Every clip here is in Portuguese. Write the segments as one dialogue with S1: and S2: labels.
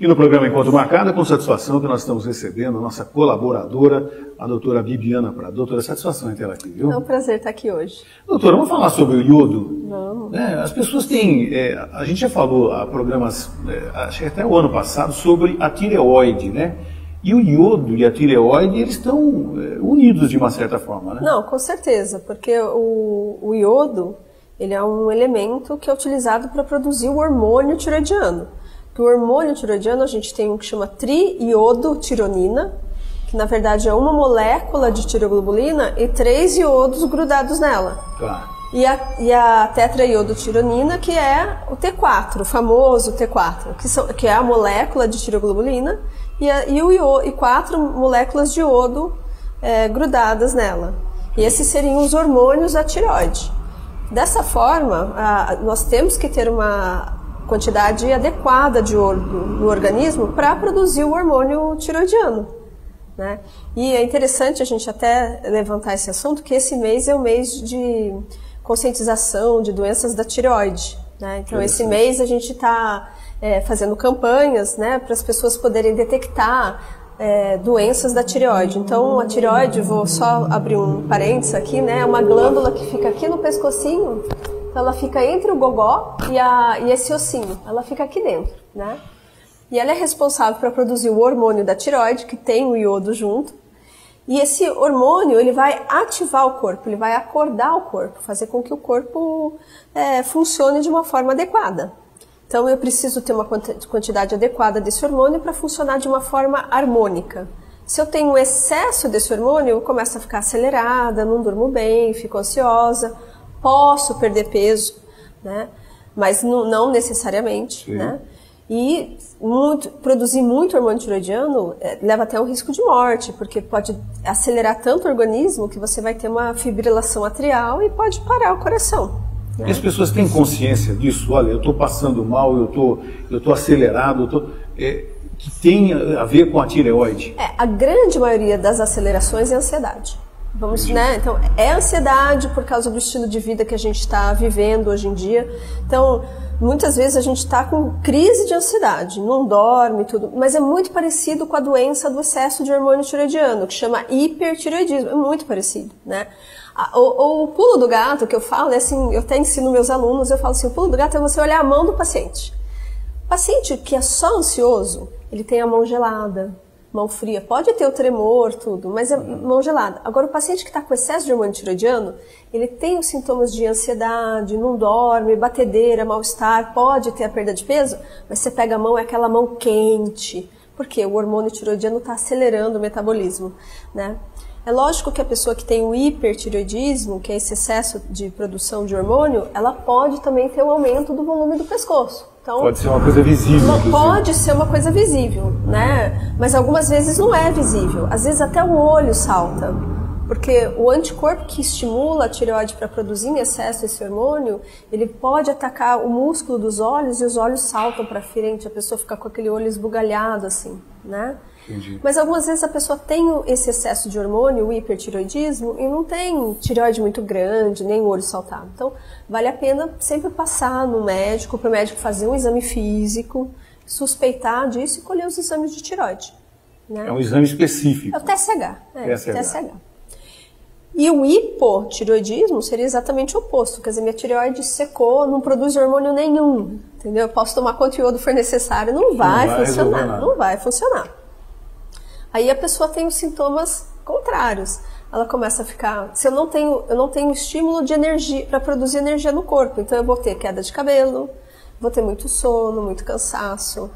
S1: E no programa Encontro Marcado, é com satisfação que nós estamos recebendo a nossa colaboradora, a doutora Bibiana Prado. Doutora, satisfação em tê-la aqui, viu?
S2: É um prazer estar aqui hoje.
S1: Doutora, vamos falar sobre o iodo?
S2: Vamos.
S1: É, as pessoas têm. É, a gente já falou há programas, é, acho que até o ano passado, sobre a tireoide, né? E o iodo e a tireoide, eles estão é, unidos de uma certa forma, né?
S2: Não, com certeza, porque o, o iodo ele é um elemento que é utilizado para produzir o hormônio tiroidiano. Que o hormônio tiroidiano a gente tem um que chama triiodotironina, que na verdade é uma molécula de tiroglobulina e três iodos grudados nela.
S1: Tá.
S2: E a, e a tetraiodotironina, que é o T4, o famoso T4, que, são, que é a molécula de tiroglobulina, e, a, e, o iodo, e quatro moléculas de iodo é, grudadas nela. E esses seriam os hormônios da tireoide. Dessa forma, a, nós temos que ter uma quantidade adequada de iodo no organismo para produzir o hormônio tiroidiano. Né? E é interessante a gente até levantar esse assunto, que esse mês é o mês de conscientização de doenças da tireoide. Né? Então, esse mês a gente está é, fazendo campanhas né, para as pessoas poderem detectar é, doenças da tireoide. Então, a tireoide, vou só abrir um parênteses aqui, né, é uma glândula que fica aqui no pescocinho, ela fica entre o gogó e, a, e esse ossinho, ela fica aqui dentro, né? E ela é responsável para produzir o hormônio da tireoide, que tem o iodo junto. E esse hormônio, ele vai ativar o corpo, ele vai acordar o corpo, fazer com que o corpo é, funcione de uma forma adequada. Então eu preciso ter uma quantidade adequada desse hormônio para funcionar de uma forma harmônica. Se eu tenho excesso desse hormônio, eu começo a ficar acelerada, não durmo bem, fico ansiosa, posso perder peso, né? Mas não, necessariamente, Sim. né? E muito, produzir muito hormônio tiroidiano é, leva até um risco de morte, porque pode acelerar tanto o organismo que você vai ter uma fibrilação atrial e pode parar o coração.
S1: E as pessoas têm consciência disso? Olha, eu estou passando mal, eu tô, estou acelerado, eu tô, é, que tem a ver com a tireoide?
S2: É, a grande maioria das acelerações é ansiedade. Vamos, né? Então, é ansiedade por causa do estilo de vida que a gente está vivendo hoje em dia. Então, muitas vezes a gente está com crise de ansiedade, não dorme tudo, mas é muito parecido com a doença do excesso de hormônio tiroidiano, que chama hipertiroidismo. É muito parecido, né? O, o, pulo do gato que eu falo é assim, eu até ensino meus alunos, eu falo assim, o pulo do gato é você olhar a mão do paciente. O paciente que é só ansioso, ele tem a mão gelada, mão fria, pode ter o tremor, tudo, mas é mão gelada. Agora, o paciente que está com excesso de hormônio tiroidiano, ele tem os sintomas de ansiedade, não dorme, batedeira, mal-estar, pode ter a perda de peso, mas você pega a mão, é aquela mão quente, porque o hormônio tiroidiano está acelerando o metabolismo, né? É lógico que a pessoa que tem o hipertireoidismo, que é esse excesso de produção de hormônio, ela pode também ter um aumento do volume do pescoço.
S1: Então, pode ser uma coisa visível.
S2: Uma, pode ser uma coisa visível, né? Mas algumas vezes não é visível. Às vezes até o olho salta. Porque o anticorpo que estimula a tireoide para produzir em excesso esse hormônio, ele pode atacar o músculo dos olhos e os olhos saltam para frente, a pessoa fica com aquele olho esbugalhado assim, né? Entendi. Mas algumas vezes a pessoa tem esse excesso de hormônio, o hipertiroidismo, e não tem tireoide muito grande, nem o olho saltado. Então, vale a pena sempre passar no médico, para o médico fazer um exame físico, suspeitar disso e colher os exames de tireoide.
S1: Né? É um exame específico.
S2: É o TSH. É, TSH. TSH. E o hipotireoidismo seria exatamente o oposto, quer dizer, minha tireoide secou, não produz hormônio nenhum, entendeu? Eu posso tomar quanto iodo for necessário, não vai, não vai funcionar, não vai funcionar. Aí a pessoa tem os sintomas contrários. Ela começa a ficar, se eu não tenho, eu não tenho estímulo de energia para produzir energia no corpo, então eu vou ter queda de cabelo, vou ter muito sono, muito cansaço,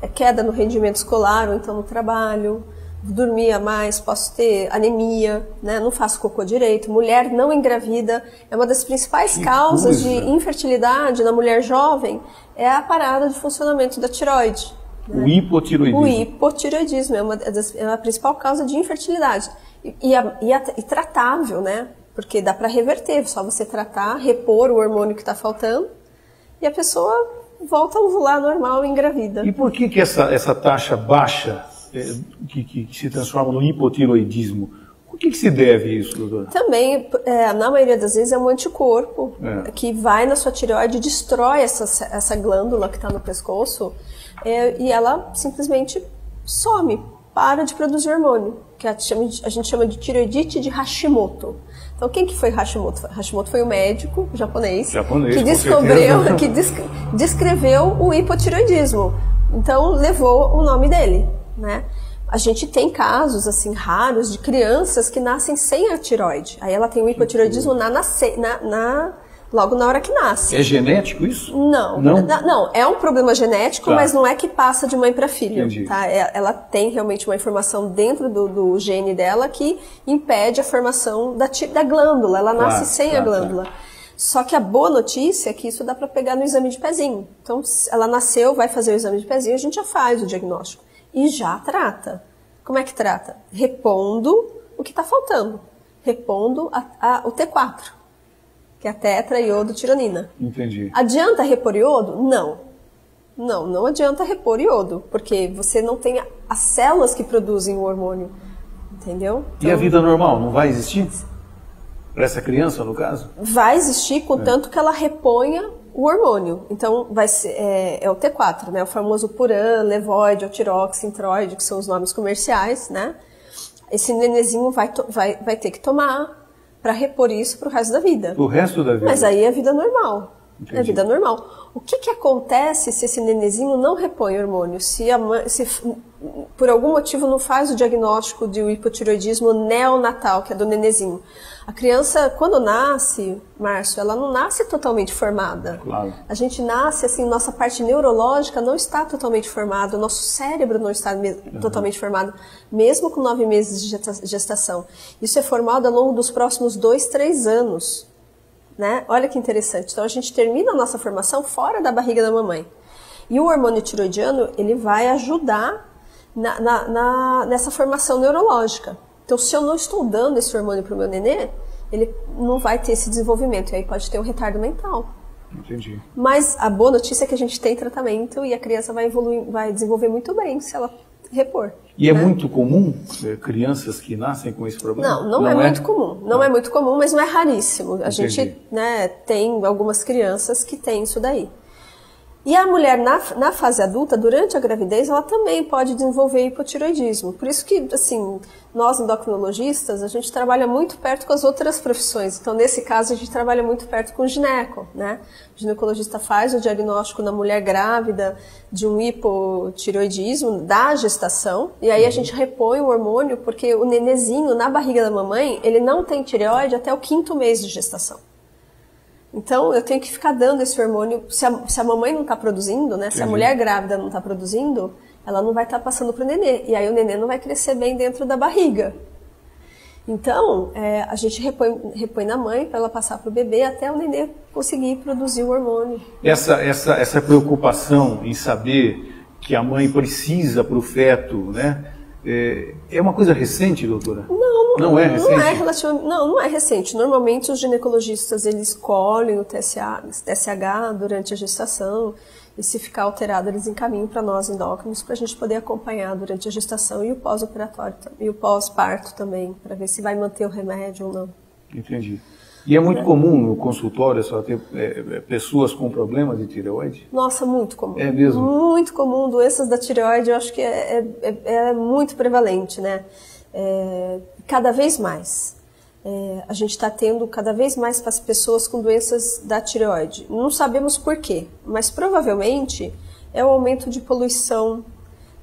S2: é queda no rendimento escolar ou então no trabalho, dormia mais, posso ter anemia, né? não faço cocô direito, mulher não engravida, é uma das principais que causas coisa. de infertilidade na mulher jovem, é a parada de funcionamento da tiroide.
S1: O hipotiroidismo.
S2: O hipotiroidismo é uma das, é a principal causa de infertilidade. E, e, a, e, a, e tratável, né? Porque dá para reverter, só você tratar, repor o hormônio que está faltando e a pessoa volta a ovular normal e engravida.
S1: E por que, que essa, essa taxa baixa é, que, que, se transforma no hipotiroidismo? O que, que se deve isso, doutora?
S2: Também, é, na maioria das vezes, é um anticorpo é. que vai na sua tireoide e destrói essa, essa glândula que está no pescoço é, e ela simplesmente some, para de produzir hormônio, que a gente chama de tireoidite de Hashimoto. Então, quem que foi Hashimoto? Hashimoto foi o médico japonês,
S1: japonês
S2: que descobriu, que descreveu o hipotireoidismo. Então, levou o nome dele, né? A gente tem casos assim raros de crianças que nascem sem a tiroide. Aí ela tem o hipotireoidismo na, na, na logo na hora que nasce.
S1: É genético isso?
S2: Não, não, não é um problema genético, tá. mas não é que passa de mãe para filho. Entendi. Tá? É, ela tem realmente uma informação dentro do, do, gene dela que impede a formação da, da glândula. Ela nasce claro, sem claro, a glândula. Claro. Só que a boa notícia é que isso dá para pegar no exame de pezinho. Então, ela nasceu, vai fazer o exame de pezinho, a gente já faz o diagnóstico e já trata. Como é que trata? Repondo o que está faltando. Repondo a, a, o T4 que é a tetra, iodo, tironina.
S1: Entendi.
S2: Adianta repor iodo? Não. Não, não adianta repor iodo, porque você não tem as células que produzem o hormônio. Entendeu?
S1: Então, e a vida normal não vai existir? Para essa criança, no caso?
S2: Vai existir, contanto é. que ela reponha o hormônio. Então, vai ser, é, é, o T4, né? O famoso Puran, Levoide, Otirox, Introide, que são os nomes comerciais, né? Esse nenezinho vai, vai, vai ter que tomar para repor isso para o resto da vida.
S1: O resto da vida.
S2: Mas aí é vida normal. Entendi. É vida normal. O que, que acontece se esse nenezinho não repõe hormônio? Se, mãe, se por algum motivo não faz o diagnóstico de hipotiroidismo neonatal, que é do nenezinho. A criança, quando nasce, Márcio, ela não nasce totalmente formada.
S1: Claro.
S2: A gente nasce, assim, nossa parte neurológica não está totalmente formada, o nosso cérebro não está uhum. totalmente formado, mesmo com nove meses de gestação. Isso é formado ao longo dos próximos dois, três anos. Né? Olha que interessante. Então, a gente termina a nossa formação fora da barriga da mamãe. E o hormônio tiroidiano, ele vai ajudar na, na, na, nessa formação neurológica. Então, se eu não estou dando esse hormônio para o meu nenê, ele não vai ter esse desenvolvimento. E aí pode ter um retardo mental.
S1: Entendi.
S2: Mas a boa notícia é que a gente tem tratamento e a criança vai evoluir, vai desenvolver muito bem se ela repor.
S1: E é né? muito comum é, crianças que nascem com esse problema?
S2: Não, não, não é, é, muito comum. Não, não, é muito comum, mas não é raríssimo. A Entendi. gente né, tem algumas crianças que têm isso daí. E a mulher na, na fase adulta, durante a gravidez, ela também pode desenvolver hipotiroidismo. Por isso que, assim, nós endocrinologistas, a gente trabalha muito perto com as outras profissões. Então, nesse caso, a gente trabalha muito perto com o gineco, né? O ginecologista faz o diagnóstico na mulher grávida de um hipotiroidismo da gestação, e aí a gente repõe o hormônio, porque o nenezinho na barriga da mamãe, ele não tem tireoide até o quinto mês de gestação. Então, eu tenho que ficar dando esse hormônio. Se a, se a mamãe não está produzindo, né? Se a mulher grávida não está produzindo, ela não vai estar tá passando para o nenê. E aí o nenê não vai crescer bem dentro da barriga. Então, é, a gente repõe, repõe na mãe para ela passar para o bebê até o nenê conseguir produzir o hormônio.
S1: Essa, essa, essa preocupação em saber que a mãe precisa para o feto, né? É, é uma coisa recente, doutora?
S2: Não, não, não é recente. Não é não, não é recente. Normalmente os ginecologistas eles colhem o TSH, TSH durante a gestação e se ficar alterado eles encaminham para nós endócrinos para a gente poder acompanhar durante a gestação e o pós-operatório e o pós-parto também para ver se vai manter o remédio ou não.
S1: Entendi. E é muito é. comum no consultório só ter é, é, pessoas com problemas de tireoide?
S2: Nossa, muito comum.
S1: É mesmo?
S2: Muito comum. Doenças da tireoide eu acho que é, é, é muito prevalente, né? cada vez mais. a gente está tendo cada vez mais pessoas com doenças da tireoide. Não sabemos por quê, mas provavelmente é o aumento de poluição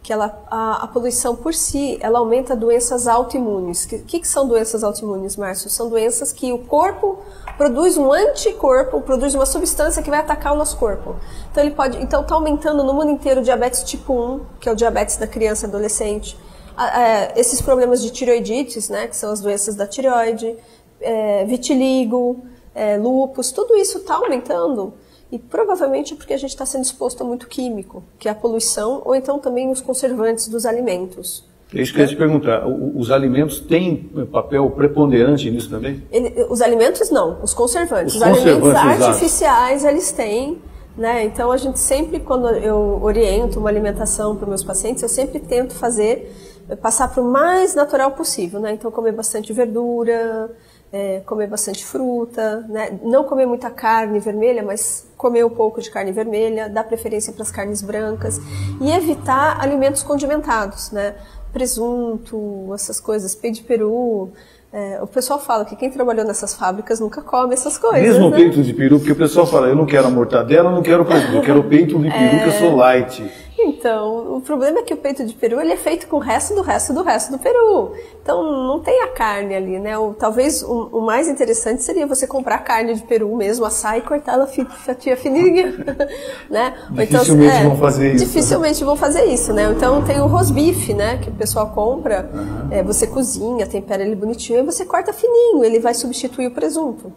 S2: que ela, a, a, poluição por si, ela aumenta doenças autoimunes. O que, que, que, são doenças autoimunes, Márcio? São doenças que o corpo produz um anticorpo, produz uma substância que vai atacar o nosso corpo. Então ele pode, então está aumentando no mundo inteiro o diabetes tipo 1, que é o diabetes da criança e adolescente. É, esses problemas de tireoidites, né, que são as doenças da tireoide, é, vitiligo, é, lúpus, tudo isso está aumentando e provavelmente é porque a gente está sendo exposto a muito químico, que é a poluição, ou então também os conservantes dos alimentos.
S1: É isso que eu ia te perguntar. Os alimentos têm papel preponderante nisso também?
S2: Os alimentos não, os conservantes. Os, os alimentos artificiais eles têm. Né? Então a gente sempre, quando eu oriento uma alimentação para meus pacientes, eu sempre tento fazer, passar para o mais natural possível. Né? Então comer bastante verdura, é, comer bastante fruta, né? não comer muita carne vermelha, mas comer um pouco de carne vermelha, dar preferência para as carnes brancas e evitar alimentos condimentados, né? Presunto, essas coisas, peito de peru, é, o pessoal fala que quem trabalhou nessas fábricas nunca come essas coisas.
S1: Mesmo
S2: né?
S1: peito de peru, porque o pessoal fala, eu não quero a mortadela, eu não quero presunto, eu quero peito de peru é... que eu sou light.
S2: Então, o problema é que o peito de peru ele é feito com o resto do resto do resto do peru. Então, não tem a carne ali, né? O, talvez o, o mais interessante seria você comprar carne de peru mesmo, assar e cortar ela fatia fininha, né?
S1: Dificilmente então, é, vão fazer isso.
S2: Dificilmente vão fazer isso, né? Então, tem o rosbife, né? Que o pessoal compra, uhum. é, você cozinha, tempera ele bonitinho e você corta fininho, ele vai substituir o presunto.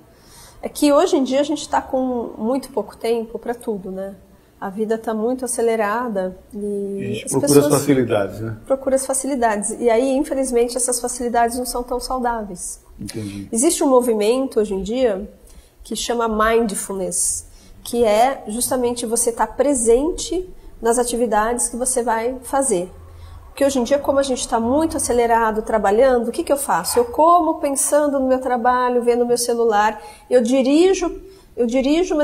S2: É que hoje em dia a gente está com muito pouco tempo para tudo, né? A vida está muito acelerada
S1: e, e a gente procura as facilidades, né?
S2: Procura as facilidades e aí infelizmente essas facilidades não são tão saudáveis.
S1: Entendi.
S2: Existe um movimento hoje em dia que chama mindfulness, que é justamente você estar tá presente nas atividades que você vai fazer. Porque hoje em dia, como a gente está muito acelerado trabalhando, o que, que eu faço? Eu como pensando no meu trabalho, vendo o meu celular, eu dirijo eu dirijo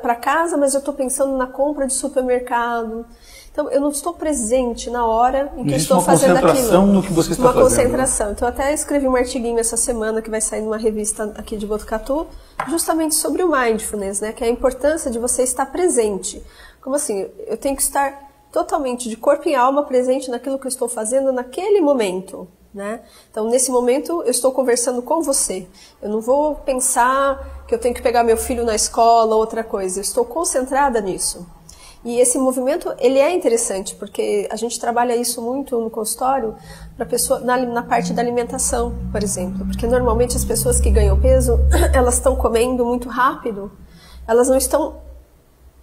S2: para casa, mas eu estou pensando na compra de supermercado. Então, eu não estou presente na hora em que
S1: Existe
S2: estou fazendo aquilo.
S1: Uma concentração no que você está
S2: uma
S1: fazendo.
S2: Uma concentração. Então, até escrevi um artiguinho essa semana que vai sair numa revista aqui de Botucatu, justamente sobre o mindfulness, né? Que é a importância de você estar presente. Como assim? Eu tenho que estar totalmente de corpo e alma presente naquilo que eu estou fazendo naquele momento. Né? Então, nesse momento, eu estou conversando com você. Eu não vou pensar que eu tenho que pegar meu filho na escola, outra coisa. Eu estou concentrada nisso. E esse movimento, ele é interessante, porque a gente trabalha isso muito no consultório para pessoa na, na parte da alimentação, por exemplo. Porque normalmente as pessoas que ganham peso, elas estão comendo muito rápido, elas não estão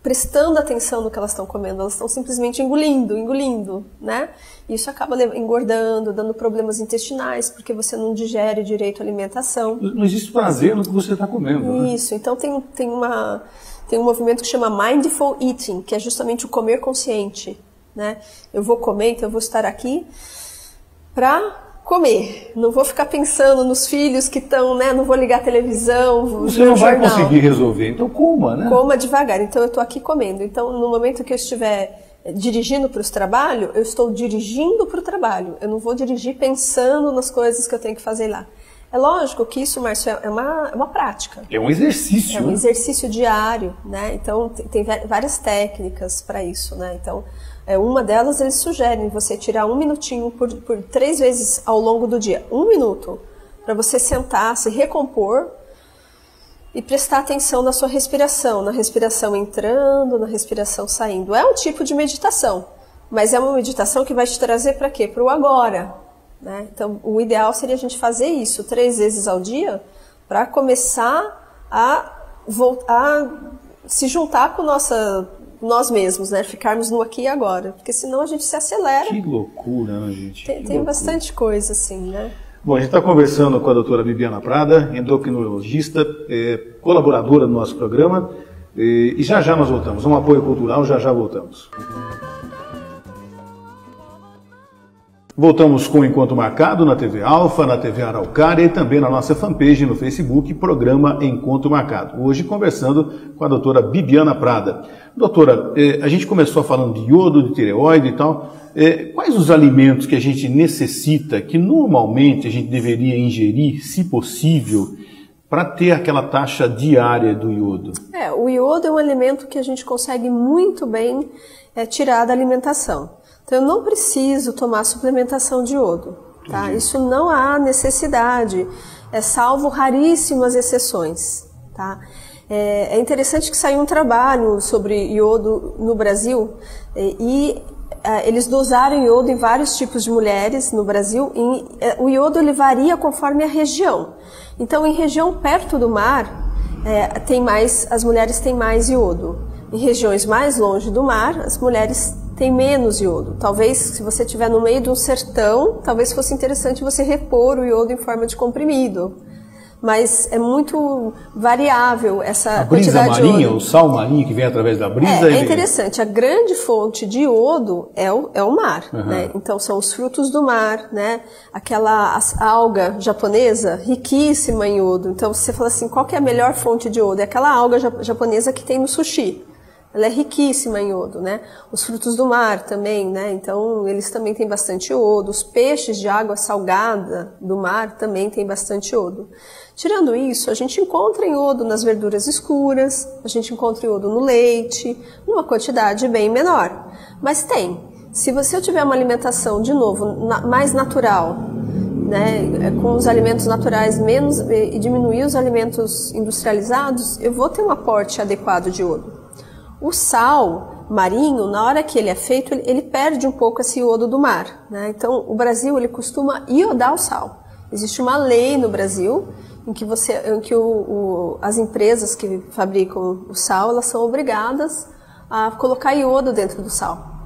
S2: prestando atenção no que elas estão comendo, elas estão simplesmente engolindo, engolindo, né? Isso acaba engordando, dando problemas intestinais, porque você não digere direito a alimentação.
S1: Não existe prazer no que você está comendo.
S2: Né? Isso, né? então tem, tem, uma, tem um movimento que chama Mindful Eating, que é justamente o comer consciente, né? Eu vou comer, então eu vou estar aqui para comer. Não vou ficar pensando nos filhos que estão, né? Não vou ligar a televisão.
S1: Você não vai conseguir resolver, então coma, né?
S2: Coma devagar. Então eu estou aqui comendo. Então no momento que eu estiver dirigindo para o trabalho, eu estou dirigindo para o trabalho. Eu não vou dirigir pensando nas coisas que eu tenho que fazer lá. É lógico que isso, Márcio, é uma, é uma prática.
S1: É um exercício.
S2: É um exercício diário, né? Então tem várias técnicas para isso, né? Então é, uma delas eles sugerem você tirar um minutinho por, por três vezes ao longo do dia, um minuto, para você sentar, se recompor e prestar atenção na sua respiração, na respiração entrando, na respiração saindo. É um tipo de meditação, mas é uma meditação que vai te trazer para quê? Para o agora. Né? Então, o ideal seria a gente fazer isso três vezes ao dia para começar a voltar, a se juntar com nossa nós mesmos, né? Ficarmos no aqui e agora. Porque senão a gente se acelera.
S1: Que loucura, né, gente?
S2: Tem, tem bastante coisa, assim, né?
S1: Bom, a gente está conversando com a doutora Bibiana Prada, endocrinologista, é, colaboradora do nosso programa. E já já nós voltamos. Um apoio cultural, já já voltamos. Voltamos com o Encontro Marcado na TV Alfa, na TV Araucária e também na nossa fanpage no Facebook, programa Encontro Marcado. Hoje conversando com a doutora Bibiana Prada. Doutora, eh, a gente começou falando de iodo, de tireoide e tal. Eh, quais os alimentos que a gente necessita, que normalmente a gente deveria ingerir, se possível, para ter aquela taxa diária do iodo?
S2: É, o iodo é um alimento que a gente consegue muito bem é, tirar da alimentação. Então, eu não preciso tomar suplementação de iodo, tá? Isso não há necessidade, é salvo raríssimas exceções, tá? É, é interessante que saiu um trabalho sobre iodo no Brasil é, e é, eles dosaram iodo em vários tipos de mulheres no Brasil. E, é, o iodo ele varia conforme a região. Então, em região perto do mar, é, tem mais, as mulheres têm mais iodo. Em regiões mais longe do mar, as mulheres tem menos iodo. Talvez, se você estiver no meio de um sertão, talvez fosse interessante você repor o iodo em forma de comprimido. mas é muito variável essa
S1: a brisa marinha, o sal marinho que vem através da brisa.
S2: É, é interessante. A grande fonte de iodo é o, é o mar, né? Então são os frutos do mar, né? Aquela alga japonesa riquíssima em iodo. Então você fala assim, qual é a melhor fonte de iodo? É aquela alga ja- japonesa que tem no sushi. Ela é riquíssima em iodo, né? Os frutos do mar também, né? Então eles também têm bastante iodo. Os peixes de água salgada do mar também têm bastante iodo. Tirando isso, a gente encontra iodo nas verduras escuras, a gente encontra iodo no leite, numa quantidade bem menor. Mas tem. Se você tiver uma alimentação, de novo, na- mais natural, né, com os alimentos naturais menos e e diminuir os alimentos industrializados, eu vou ter um aporte adequado de iodo. O sal marinho, na hora que ele é feito, ele, perde um pouco esse iodo do mar. Né? Então, o Brasil ele costuma iodar o sal. Existe uma lei no Brasil em que, você, em que o, o, as empresas que fabricam o sal elas são obrigadas a colocar iodo dentro do sal.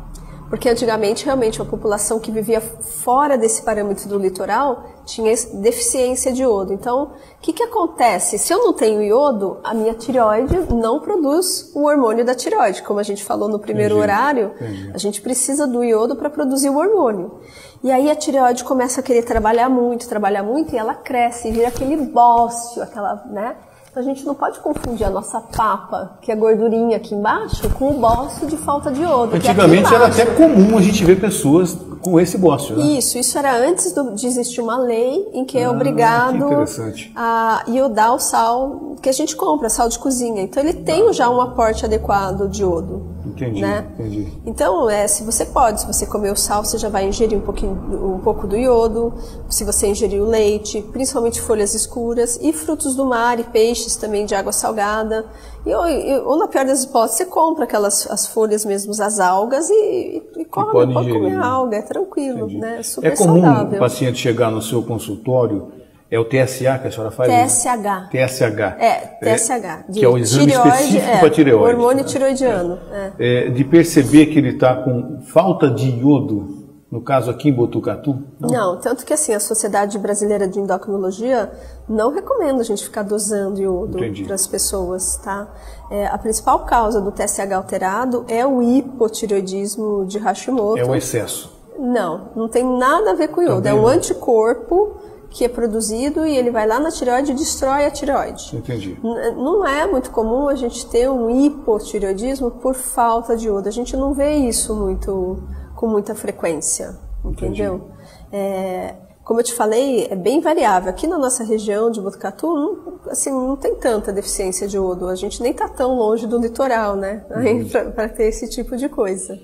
S2: Porque antigamente, realmente, a população que vivia fora desse parâmetro do litoral tinha deficiência de iodo. Então, o que, que acontece? Se eu não tenho iodo, a minha tireoide não produz o hormônio da tireoide. Como a gente falou no primeiro
S1: Entendi,
S2: horário,
S1: entendi.
S2: a gente precisa do iodo para produzir o hormônio. E aí a tireoide começa a querer trabalhar muito, trabalhar muito, e ela cresce, e vira aquele bócio, aquela, né? Então a gente não pode confundir a nossa papa, que é gordurinha aqui embaixo, com o bócio de falta de iodo. é
S1: Antigamente era
S2: embaixo.
S1: até comum a gente ver pessoas com esse bócio, né?
S2: Isso, isso era antes do- de existir uma lei em que é
S1: Ah,
S2: obrigado
S1: que
S2: a iodar o sal que a gente compra, sal de cozinha. Então ele tem já um aporte adequado de iodo.
S1: Entendi,
S2: né?
S1: entendi.
S2: Então, é, se você pode, se você comer o sal, você já vai ingerir um pouquinho, um pouco do iodo. Se você ingerir o leite, principalmente folhas escuras e frutos do mar e peixes também de água salgada. E, ou, e- ou na pior das hipóteses, você compra aquelas as folhas mesmo, as algas e, e come,
S1: pode
S2: pode, comer
S1: né?
S2: a alga, é tranquilo, né? É super
S1: É comum
S2: saudável.
S1: o paciente chegar no seu consultório, é o TSA que a senhora faz?
S2: TSH.
S1: TSH.
S2: É, TSH. de
S1: que é o exame
S2: tireoide,
S1: específico
S2: é,
S1: para tireoide.
S2: Hormônio tiroidiano. É.
S1: É, de perceber que ele está com falta de iodo, no caso aqui em Botucatu,
S2: Não, tanto que assim, a Sociedade Brasileira de Endocrinologia não recomenda a gente ficar dosando iodo para as pessoas, tá? É, a principal causa do TSH alterado é o hipotireoidismo de Hashimoto.
S1: é o excesso.
S2: Não, não tem nada a ver com iodo.
S1: Também
S2: é um
S1: não.
S2: anticorpo que é produzido e ele vai lá na tireoide e destrói a tireoide.
S1: Entendi.
S2: N- Não é muito comum a gente ter um hipotireoidismo por falta de iodo. A gente não vê isso muito com muita frequência, entendeu? É, como eu te falei, é bem variável. Aqui na nossa região de Botucatu, não, assim, não tem tanta deficiência de iodo. A gente nem está tão longe do litoral, né? Para ter esse tipo de coisa.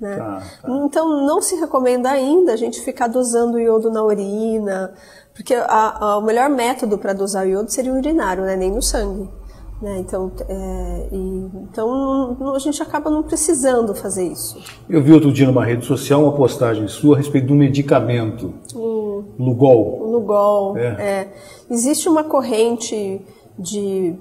S2: Né?
S1: Tá,
S2: Então, não se recomenda ainda a gente ficar dosando iodo na urina, porque a- a- o melhor método para dosar iodo seria o urinário, né? nem no sangue. Né? Então, é, e- então a gente acaba não precisando fazer isso.
S1: Eu vi outro dia numa rede social uma postagem sua a respeito de um medicamento, Lugol.
S2: O Lugol.
S1: É.
S2: é. Existe uma corrente de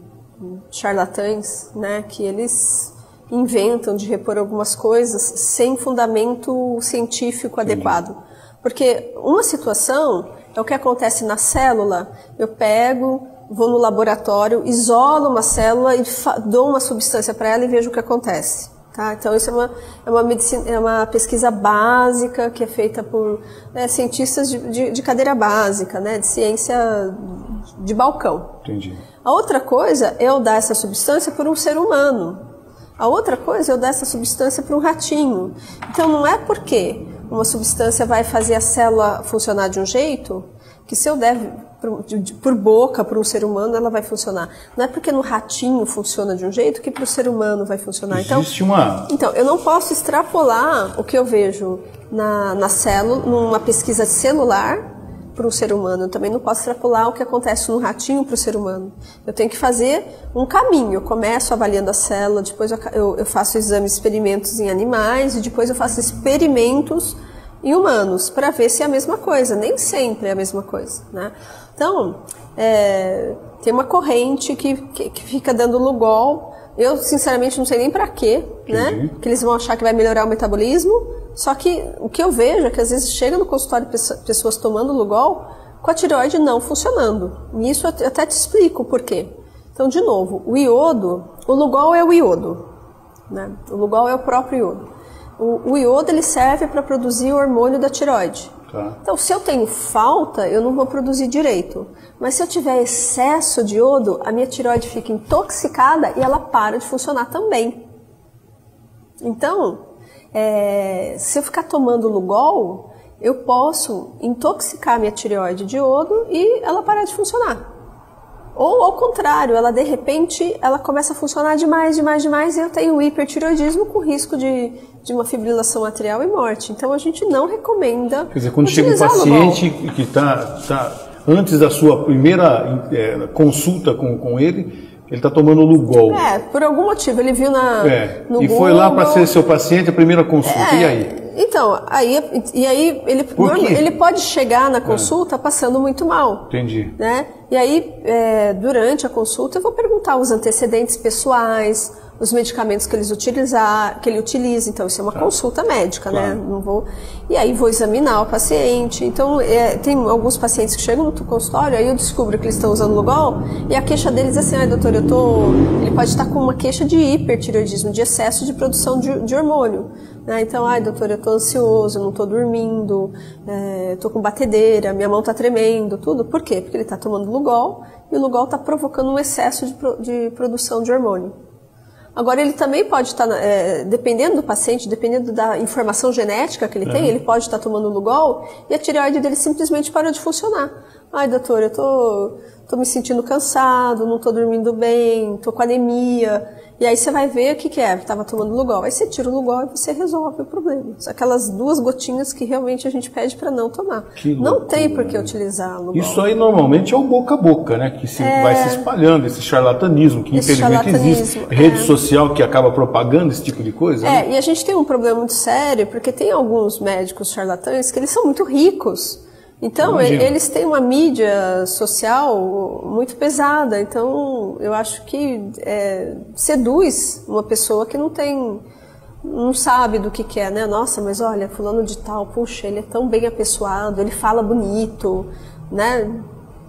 S2: charlatães, né, que eles inventam de repor algumas coisas sem fundamento científico adequado. Porque uma situação é o que acontece na célula, eu pego, vou no laboratório, isolo uma célula e dou uma substância para ela e vejo o que acontece. Tá? Então, isso é uma, é, uma medicina, é uma pesquisa básica que é feita por né, cientistas de, de, de cadeira básica, né, de ciência de balcão.
S1: Entendi.
S2: A outra coisa é eu dar essa substância por um ser humano. A outra coisa é eu dar essa substância para um ratinho. Então não é porque uma substância vai fazer a célula funcionar de um jeito que se eu der por, boca para um ser humano ela vai funcionar. Não é porque no ratinho funciona de um jeito que para o ser humano vai funcionar. Então,
S1: Existe uma.
S2: então, eu não posso extrapolar o que eu vejo na, na célula, numa pesquisa celular para um ser humano. Eu também não posso extrapolar o que acontece no ratinho para o ser humano. Eu tenho que fazer um caminho. Eu começo avaliando a célula, depois eu, eu faço exames, experimentos em animais e depois eu faço experimentos em humanos para ver se é a mesma coisa. Nem sempre é a mesma coisa, né? Então, é, tem uma corrente que, que, que fica dando lugol. Eu, sinceramente, não sei nem para quê, né?
S1: Entendi.
S2: Que eles vão achar que vai melhorar o metabolismo. Só que o que eu vejo é que às vezes chega no consultório pesso- pessoas tomando Lugol com a tireoide não funcionando. E isso eu até te explico por quê. Então, de novo, o iodo, o Lugol é o iodo. Né? O Lugol é o próprio iodo. O, o iodo ele serve para produzir o hormônio da tireoide. Tá. Então, se eu tenho falta, eu não vou produzir direito. Mas se eu tiver excesso de iodo, a minha tireoide fica intoxicada e ela para de funcionar também. Então, é, se eu ficar tomando Lugol, eu posso intoxicar minha tireoide de iodo e ela parar de funcionar. Ou ao contrário, ela de repente ela começa a funcionar demais, demais, demais e eu tenho hipertireoidismo com risco de, de uma fibrilação atrial e morte. Então a gente não recomenda.
S1: Quer dizer, quando chega um paciente que está tá, antes da sua primeira é, consulta com, com ele, ele está tomando Lugol.
S2: É, por algum motivo, ele viu na.
S1: É, e Google, foi lá para ser seu paciente a primeira consulta. É, e aí?
S2: Então, aí, e aí ele, ele pode chegar na consulta é. passando muito mal.
S1: Entendi.
S2: Né? E aí, é, durante a consulta, eu vou perguntar os antecedentes pessoais, os medicamentos que eles utilizar, que ele utiliza. Então, isso é uma tá. consulta médica, né? claro. né? Não vou. E aí vou examinar o paciente. Então, é, tem alguns pacientes que chegam no consultório, aí eu descubro que eles estão usando Lugol e a queixa deles é assim, ai, doutor, eu tô. Ele pode estar com uma queixa de hipertireoidismo, de excesso de produção de, de hormônio. Né? Então, ai, doutor, eu tô ansioso, não tô dormindo, é, tô com batedeira, minha mão tá tremendo, tudo. Por quê? Porque ele está tomando Lugol e o Lugol está provocando um excesso de, de produção de hormônio. Agora, ele também pode estar, é, dependendo do paciente, dependendo da informação genética que ele uhum. tem, ele pode estar tomando Lugol e a tireoide dele simplesmente parou de funcionar. Ai, doutor, eu tô, tô me sentindo cansado, não tô dormindo bem, tô com anemia. E aí você vai ver o que, que é, estava tomando Lugol. Aí você tira o Lugol e você resolve o problema. Aquelas duas gotinhas que realmente a gente pede para não tomar. Que não loucura, tem por que né? utilizar Lugol.
S1: Isso aí normalmente é o boca a boca, né? Que se, é... vai se espalhando, esse charlatanismo, que esse infelizmente charlatanismo, existe. É. Rede social que acaba propagando esse tipo de coisa.
S2: É,
S1: né?
S2: e a gente tem um problema muito sério, porque tem alguns médicos charlatães que eles são muito ricos. Então, Imagina. eles têm uma mídia social muito pesada. Então, eu acho que é, seduz uma pessoa que não tem. não sabe do que quer, é, né? Nossa, mas olha, fulano de tal, puxa, ele é tão bem apessoado, ele fala bonito, né?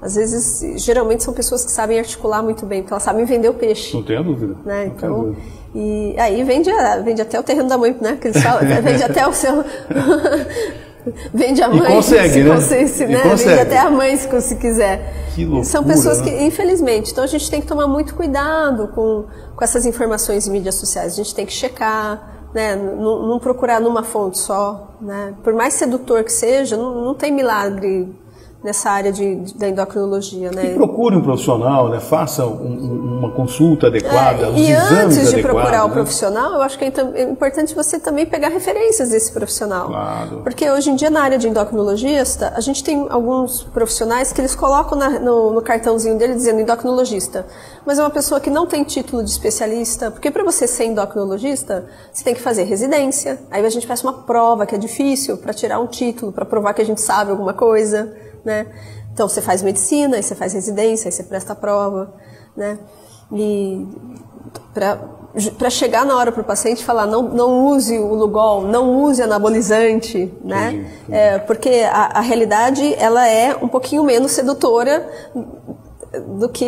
S2: Às vezes, geralmente são pessoas que sabem articular muito bem, porque elas sabem vender o peixe.
S1: Não tenho dúvida.
S2: Né? Então, dúvida. e aí vende, vende até o terreno da mãe, né? Que eles falam, vende até o seu. Vende a mãe.
S1: E consegue, né?
S2: Se, né? Consegue. Vende até a mãe se, se quiser.
S1: Que loucura,
S2: São pessoas que, né? infelizmente, então a gente tem que tomar muito cuidado com, com essas informações em mídias sociais. A gente tem que checar, né? Não, não procurar numa fonte só, né? Por mais sedutor que seja, não, não tem milagre nessa área de, de, da endocrinologia, né?
S1: E procure um profissional, né? Faça um, uma consulta adequada, é,
S2: E antes
S1: de
S2: procurar
S1: o
S2: né? profissional, eu acho que é, é importante você também pegar referências desse profissional.
S1: Claro.
S2: Porque hoje em dia, na área de endocrinologista, a gente tem alguns profissionais que eles colocam na, no, no, cartãozinho dele dizendo endocrinologista. Mas é uma pessoa que não tem título de especialista, porque para você ser endocrinologista, você tem que fazer residência. Aí a gente faz uma prova que é difícil para tirar um título, para provar que a gente sabe alguma coisa né? Então você faz medicina, aí você faz residência, aí você presta prova, né? E para chegar na hora para o paciente falar não, não use o Lugol, não use anabolizante, né? Sim, sim. É, porque a, a realidade ela é um pouquinho menos sedutora do que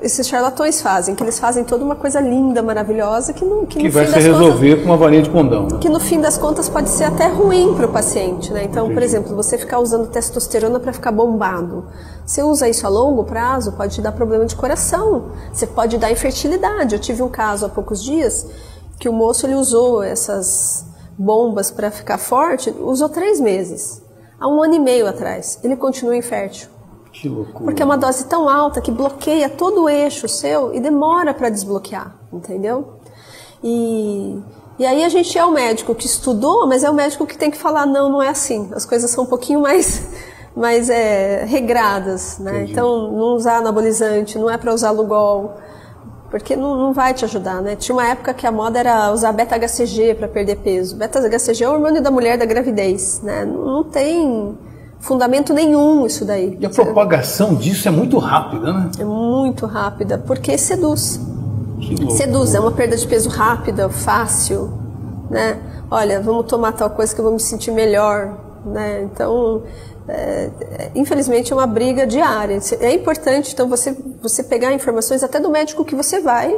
S2: esses charlatões fazem, que eles fazem toda uma coisa linda, maravilhosa, que, no,
S1: que, que vai se resolver contas, com uma varinha de condão. Né?
S2: Que no fim das contas pode ser até ruim para o paciente, né? Então, Entendi. por exemplo, você ficar usando testosterona para ficar bombado, você usa isso a longo prazo, pode te dar problema de coração, você pode dar infertilidade. Eu tive um caso há poucos dias que o moço ele usou essas bombas para ficar forte, usou três meses, há um ano e meio atrás, ele continua infértil.
S1: Que loucura.
S2: Porque é uma dose tão alta que bloqueia todo o eixo seu e demora para desbloquear, entendeu? E, e aí a gente é o médico que estudou, mas é o médico que tem que falar, não, não é assim. As coisas são um pouquinho mais, mais é, regradas, né? Entendi. Então, não usar anabolizante, não é para usar Lugol, porque não, não vai te ajudar, né? Tinha uma época que a moda era usar beta-HCG para perder peso. Beta-HCG é o hormônio da mulher da gravidez, né? Não, não tem fundamento nenhum isso daí.
S1: E a propagação disso é muito rápida, né?
S2: É muito rápida, porque seduz. Seduz, é uma perda de peso rápida, fácil, né? olha, vamos tomar tal coisa que eu vou me sentir melhor, né? Então, é, infelizmente é uma briga diária. É importante, então, você, você pegar informações até do médico que você vai.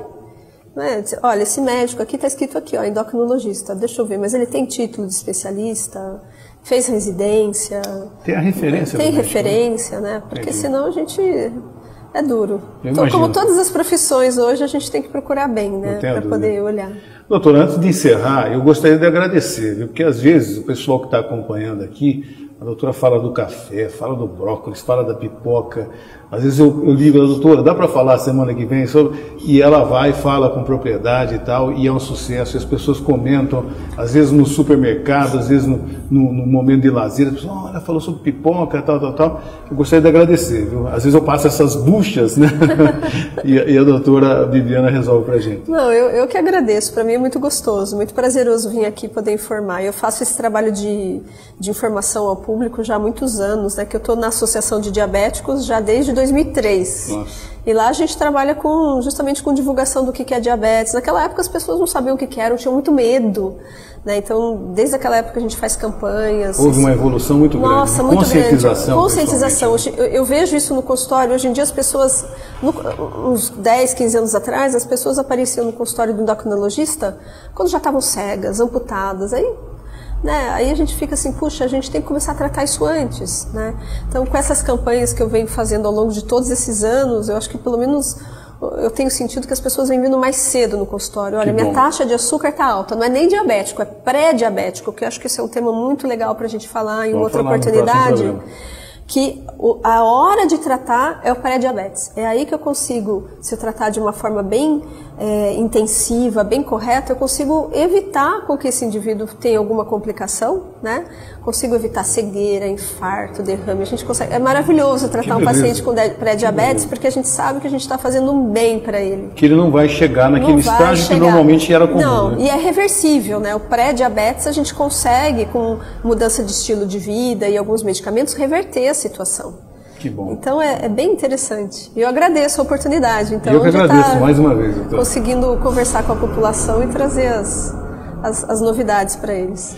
S2: Né? Olha, esse médico aqui está escrito aqui, ó, endocrinologista, deixa eu ver, mas ele tem título de especialista, fez residência.
S1: Tem a referência.
S2: Tem referência, né? Porque Entendi. senão a gente é duro. Então, como todas as profissões hoje, a gente tem que procurar bem, né? Para poder olhar.
S1: Doutor, antes de encerrar, eu gostaria de agradecer, viu? porque às vezes o pessoal que está acompanhando aqui, a doutora fala do café, fala do brócolis, fala da pipoca, às vezes eu, eu ligo, doutora, dá para falar semana que vem sobre. E ela vai, fala com propriedade e tal, e é um sucesso. E as pessoas comentam, às vezes no supermercado, às vezes no, no, no momento de lazer, as pessoas, olha, falou sobre pipoca, tal, tal, tal. Eu gostaria de agradecer, viu? Às vezes eu passo essas buchas, né? e, e, a doutora Viviana resolve pra gente.
S2: Não, eu, eu que agradeço. Para mim é muito gostoso, muito prazeroso vir aqui poder informar. Eu faço esse trabalho de, de informação ao público já há muitos anos, né? Que eu estou na Associação de Diabéticos já desde 2003. Nossa. E lá a gente trabalha com justamente com divulgação do que é diabetes. Naquela época as pessoas não sabiam o que eram, tinham muito medo. Né? Então, desde aquela época a gente faz campanhas.
S1: Houve uma evolução muito grande.
S2: Nossa, muito conscientização, grande. Conscientização. Eu, eu, vejo isso no consultório. Hoje em dia as pessoas, no, uns 10, 15 anos atrás, as pessoas apareciam no consultório do endocrinologista quando já estavam cegas, amputadas. Aí né? Aí a gente fica assim, puxa, a gente tem que começar a tratar isso antes, né? Então, com essas campanhas que eu venho fazendo ao longo de todos esses anos, eu acho que pelo menos eu tenho sentido que as pessoas vêm vindo mais cedo no consultório. Olha, minha taxa de açúcar está alta. Não é nem diabético, é pré-diabético, que eu acho que esse é um tema muito legal para a gente falar em outra falar oportunidade que a hora de tratar é o pré-diabetes. É aí que eu consigo, se eu tratar de uma forma bem é, intensiva, bem correta, eu consigo evitar com que esse indivíduo tenha alguma complicação, né? Consigo evitar cegueira, infarto, derrame. A gente consegue. É maravilhoso tratar um paciente com pré-diabetes porque a gente sabe que a gente está fazendo um bem para ele.
S1: Que ele não vai chegar naquele estágio chegar. que normalmente era comum.
S2: Não,
S1: né?
S2: e é reversível, né? O pré-diabetes a gente consegue com mudança de estilo de vida e alguns medicamentos reverter situação.
S1: Que bom.
S2: Então é, é, bem interessante. E eu agradeço a oportunidade. Então,
S1: eu que agradeço tá mais uma vez. Então.
S2: Conseguindo conversar com a população e trazer as, as, as novidades para eles.